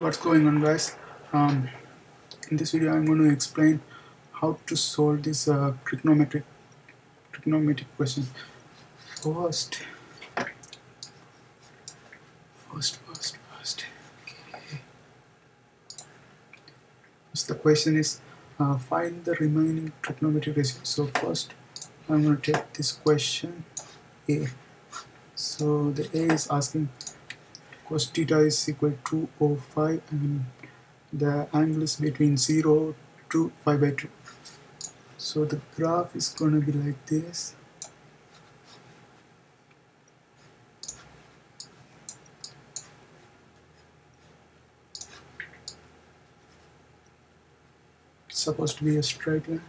what's going on guys? Um, in this video I'm going to explain how to solve this uh, trigonometric trigonometric question. First first first first. Okay so the question is uh, find the remaining trigonometric ratio. So first I'm going to take this question A. So the A is asking cos theta is equal to 0, 05 and the angle is between 0 to pi by 2 so the graph is going to be like this. Supposed to be a straight line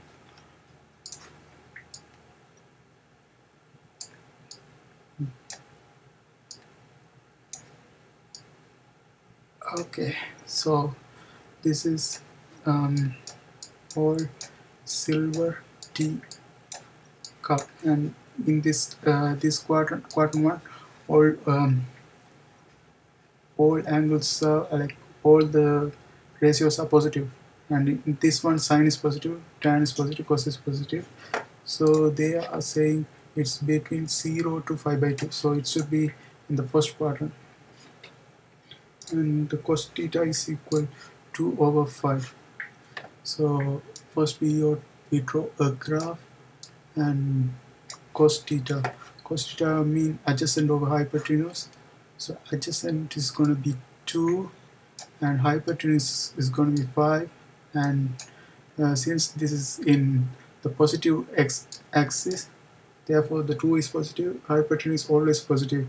okay so this is um, all silver tea cup and in this uh, this quadrant quadrant one all um, all angles uh, like all the ratios are positive. And in this one sine is positive tan is positive cos is positive. So they are saying it's between 0 to pi by 2 so it should be in the first quadrant and the cos theta is equal to over 5 so first we, we draw a graph and cos theta. Cos theta mean adjacent over hypotenuse. So adjacent is going to be 2 and hypotenuse is going to be 5 and uh, since this is in the positive x axis therefore the 2 is positive hypotenuse is always positive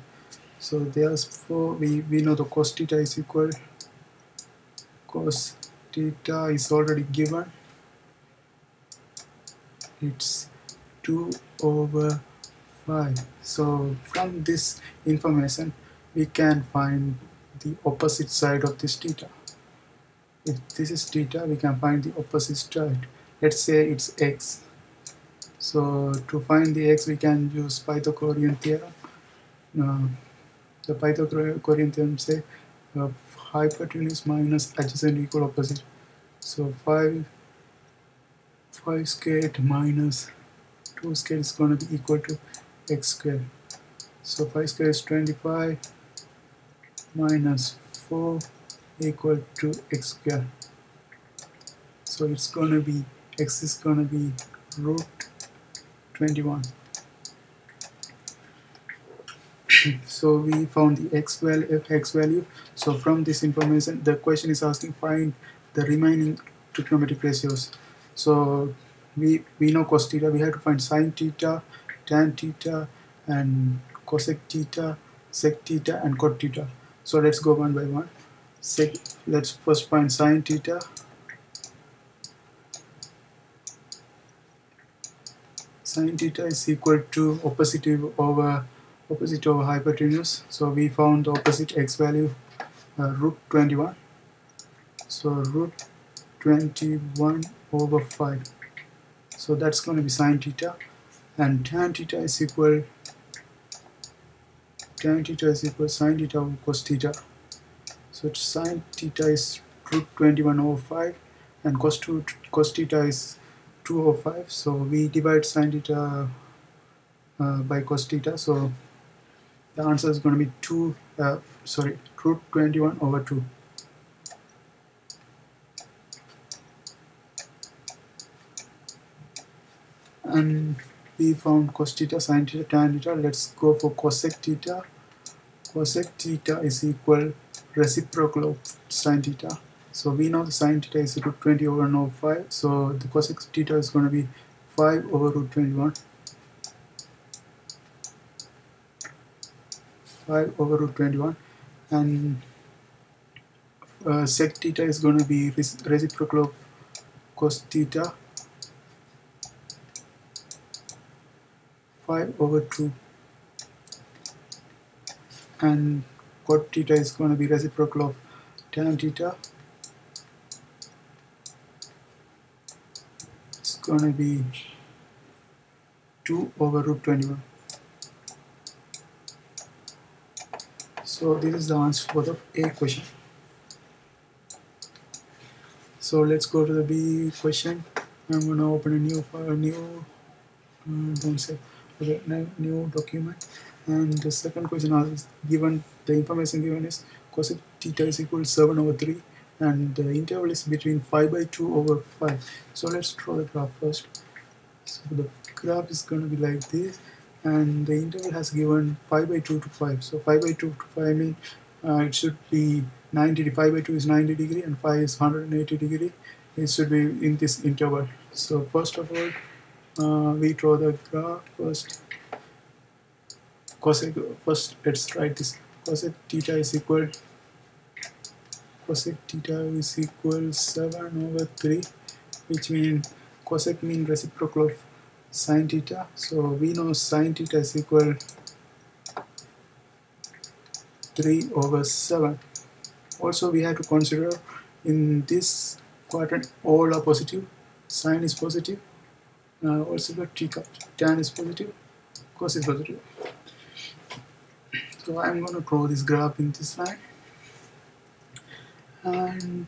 so therefore we, we know the cos theta is equal cos theta is already given. It's 2 over 5 so from this information we can find the opposite side of this theta. If this is theta we can find the opposite side. Let's say it's x. So to find the x we can use Pythagorean theorem. Uh, the Pythagorean theorem say uh, hypotenuse minus adjacent equal opposite. So 5 5 squared minus 2 squared is going to be equal to x squared. So 5 squared is 25 minus 4 equal to x squared. So it's going to be x is going to be root 21. so we found the x value uh, x value. So from this information the question is asking find the remaining trigonometric ratios. So we we know cos theta. We have to find sine theta tan theta and cosec theta sec theta and cot theta. So let's go one by one. Sec let's first find sine theta. Sine theta is equal to opposite over opposite of hypotenuse. So we found the opposite x value uh, root 21 so root 21 over 5 so that's going to be sine theta. And tan theta is equal tan theta is equal sine theta over cos theta. So sine theta is root 21 over 5 and cos, two, cos theta is 2 over 5 so we divide sine theta uh, by cos theta. So the answer is going to be 2 uh, sorry root 21 over 2 and we found cos theta sin theta tan theta. Let's go for cosec theta. Cosec theta is equal reciprocal of sin theta. So we know the sin theta is root 20 over 1 over 5 so the cosec theta is going to be 5 over root 21 5 over root 21 and uh, sec theta is going to be reciprocal of cos theta. 5 over 2 and cot theta is going to be reciprocal of tan theta. It's going to be 2 over root 21 So this is the answer for the A question. so let's go to the B question. I'm gonna open a new a new uh, don't say okay new document. And the second question is given the information given is cosec theta is equal to 7 over 3 and the interval is between pi by 2 over pi so let's draw the graph first. So the graph is going to be like this and the interval has given pi by 2 to pi so pi by 2 to pi mean uh, it should be 90 pi by 2 is 90 degree and pi is 180 degree. It should be in this interval. So first of all uh, we draw the graph first. Cosec first let's write this. Cosec theta is equal cosec theta is equal 7 over 3 which means cosec mean reciprocal of sine theta. So we know sine theta is equal 3 over 7 also we have to consider in this quadrant all are positive. Sine is positive. Uh, also the t tan is positive cos is positive. So I'm going to draw this graph in this line. And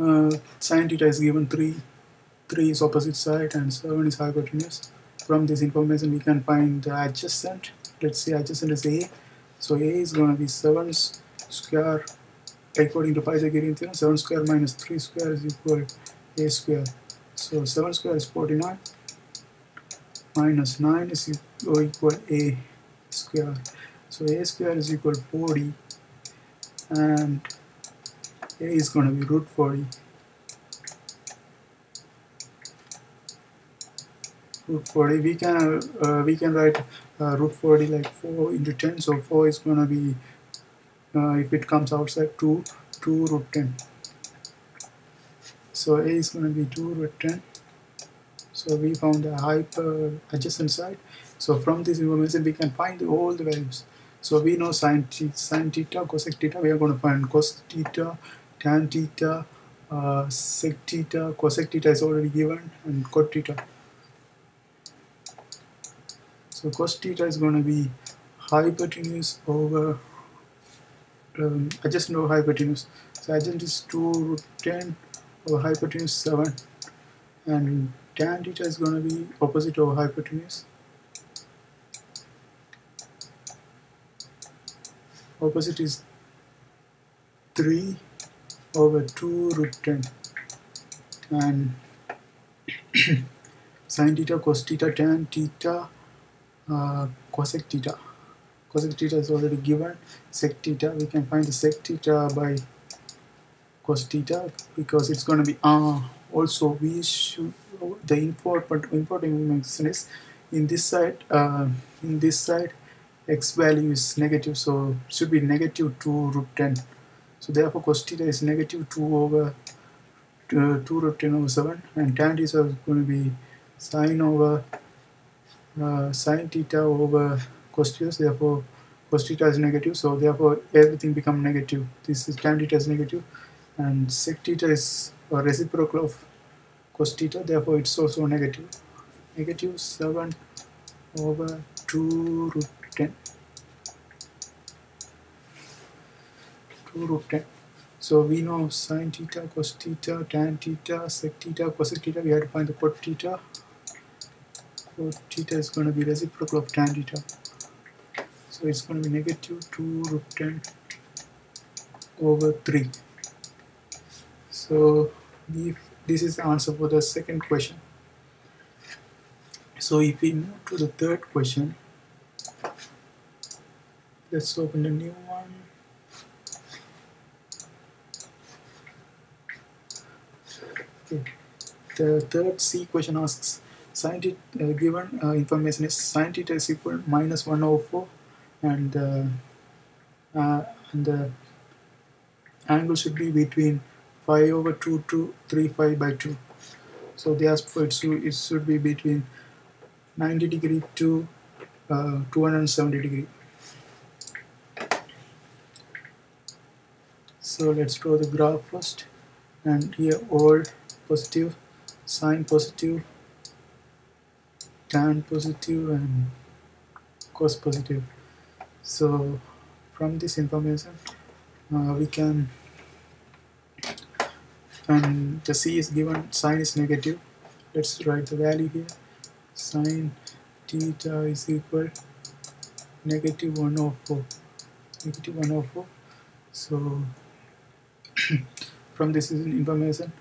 uh, sine theta is given 3 3 is opposite side and 7 is hypotenuse from this information we can find the adjacent. Let's say adjacent is a. So a is going to be 7 square according to Pythagorean theorem. 7 square minus 3 square is equal a square. So 7 square is 49 minus 9 is equal a square. So a square is equal to 40 and a is going to be root 40 root 40 we can uh, we can write uh, root 40 like 4 into 10 so 4 is going to be uh, if it comes outside 2 2 root 10 so a is going to be 2 root 10 so we found the hyper adjacent side. So from this information we can find all the values. So we know sine, sine theta cosec theta we are going to find cos theta tan theta uh, sec theta cosec theta is already given and cot theta so cos theta is going to be hypotenuse over um, just know hypotenuse. So adjacent is 2 root 10 over hypotenuse 7 and tan theta is going to be opposite over hypotenuse. Opposite is 3 over 2 root 10 and sine theta, cos theta, tan theta, cosec theta. Cosec theta is already given. Sec theta, we can find the sec theta by cos theta because it's going to be uh, also we should the import but information is in this side uh, in this side x value is negative so should be negative 2 root 10 so therefore cos theta is negative 2 over uh, 2 root 10 over 7 and tan theta is going to be sine over uh, sine theta over cos theta therefore cos theta is negative so therefore everything become negative. This is tan theta is negative and sec theta is a reciprocal of cos theta therefore it's also negative. Negative 7 over 2 root 10 2 root 10 so we know sine theta cos theta tan theta sec theta cosec theta we have to find the cot theta so theta is going to be reciprocal of tan theta. So it's going to be negative 2 root 10 over 3 so this is the answer for the second question. So if we move to the third question let's open a new one. Okay. the third C question asks sine theta, uh, given uh, information is sine theta is equal minus 1 over 4 and, uh, and the angle should be between pi over 2 to 3 pi by 2 so therefore it should, it should be between 90 degree to uh, 270 degree. So let's draw the graph first. And here all positive sine positive tan positive and cos positive. So from this information uh, we can and the c is given sine is negative. Let's write the value here. Sine theta is equal negative 1 over 4 negative 1 over 4 so from this information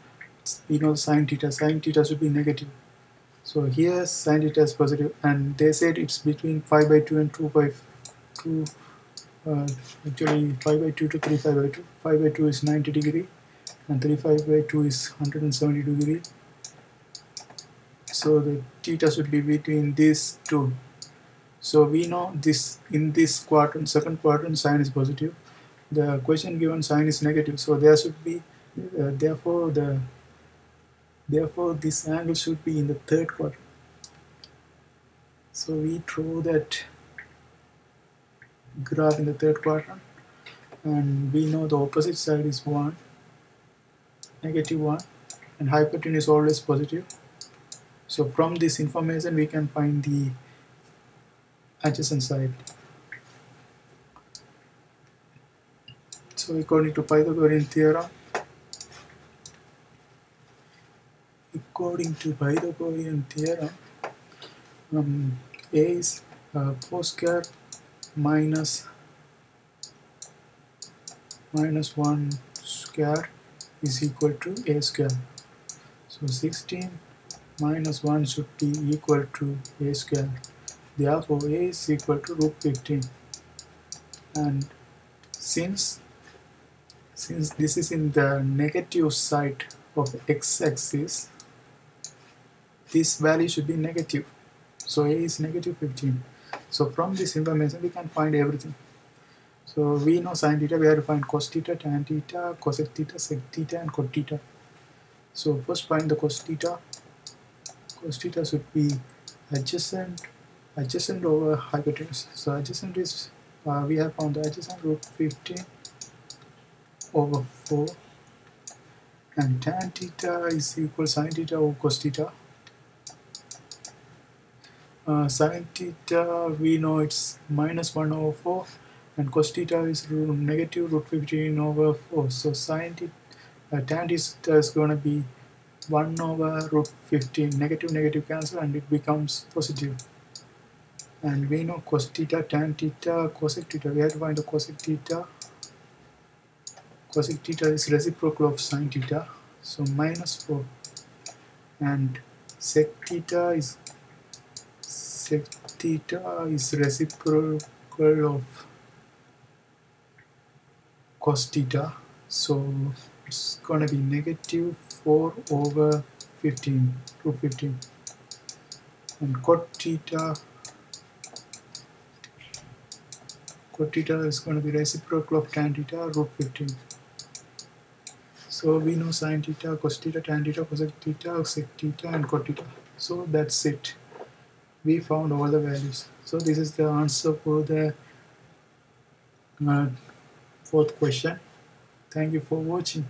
we know sine theta. Sine theta should be negative so here sine theta is positive and they said it's between pi by 2 and 2 by 2 uh, actually pi by 2 to 3 pi by 2 pi by 2 is 90 degree and 3 pi by 2 is 170 degree. So the theta should be between these two. So we know this in this quadrant second quadrant sine is positive. The question given sine is negative. So there should be uh, therefore the therefore this angle should be in the third quadrant. So we draw that graph in the third quadrant. And we know the opposite side is 1 negative 1 and hypotenuse is always positive. So from this information we can find the adjacent side. So according to Pythagorean theorem according to Pythagorean theorem um, a is uh, 4 square minus minus 1 square is equal to a square. So 16 minus 1 should be equal to a square. Therefore a is equal to root 15 and since since this is in the negative side of x-axis this value should be negative so a is negative 15 so from this information we can find everything. So we know sine theta, we have to find cos theta, tan theta, cosec theta, sec theta and cot theta. So first find the cos theta. Cos theta should be adjacent adjacent over hypotenuse. So adjacent is uh, we have found the adjacent root 15 over 4 and tan theta is equal sine theta over cos theta uh, sine theta we know it's minus 1 over 4 and cos theta is root negative root 15 over 4 so sine theta uh, tan theta is going to be 1 over root 15 negative negative cancel and it becomes positive. And we know cos theta tan theta cosec theta. We have to find the cosec theta. Cosec theta is reciprocal of sine theta. So minus 4 and sec theta is sec theta is reciprocal of cos theta so it's gonna be negative 4 over 15 to 15 and cot theta cot theta is going to be reciprocal of tan theta root 15 so we know sine theta cos theta tan theta cosec theta sec theta and cot theta. So that's it we found all the values. So this is the answer for the uh, fourth question. Thank you for watching